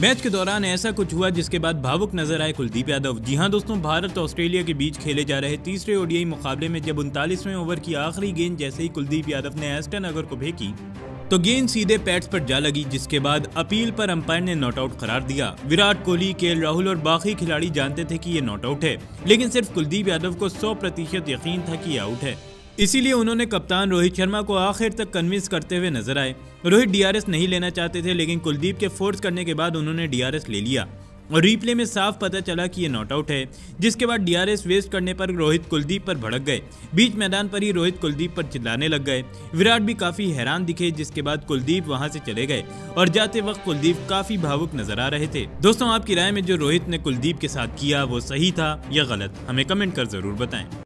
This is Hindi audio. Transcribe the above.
मैच के दौरान ऐसा कुछ हुआ जिसके बाद भावुक नज़र आए कुलदीप यादव। जी हाँ दोस्तों, भारत और ऑस्ट्रेलिया के बीच खेले जा रहे तीसरे ओडीआई मुकाबले में जब उनतालीसवें ओवर की आखिरी गेंद जैसे ही कुलदीप यादव ने एस्टन अगर को फेंकी तो गेंद सीधे पैट्स पर जा लगी, जिसके बाद अपील पर अंपायर ने नॉट आउट करार दिया। विराट कोहली, के राहुल और बाकी खिलाड़ी जानते थे कि ये नॉट आउट है, लेकिन सिर्फ़ कुलदीप यादव को 100 प्रतिशत यकीन था कि आउट है। इसीलिए उन्होंने कप्तान रोहित शर्मा को आखिर तक कन्विंस करते हुए नज़र आए। रोहित डीआरएस नहीं लेना चाहते थे, लेकिन कुलदीप के फोर्स करने के बाद उन्होंने डीआरएस ले लिया। और रिप्ले में साफ़ पता चला कि ये नॉट आउट है, जिसके बाद डीआरएस वेस्ट करने पर रोहित कुलदीप पर भड़क गए। बीच मैदान पर ही रोहित कुलदीप पर चिल्लाने लग गए। विराट भी काफ़ी हैरान दिखे, जिसके बाद कुलदीप वहाँ से चले गए। और जाते वक्त कुलदीप काफ़ी भावुक नज़र आ रहे थे। दोस्तों, आपकी राय में जो रोहित ने कुलदीप के साथ किया, वो सही था या गलत, हमें कमेंट कर ज़रूर बताएँ।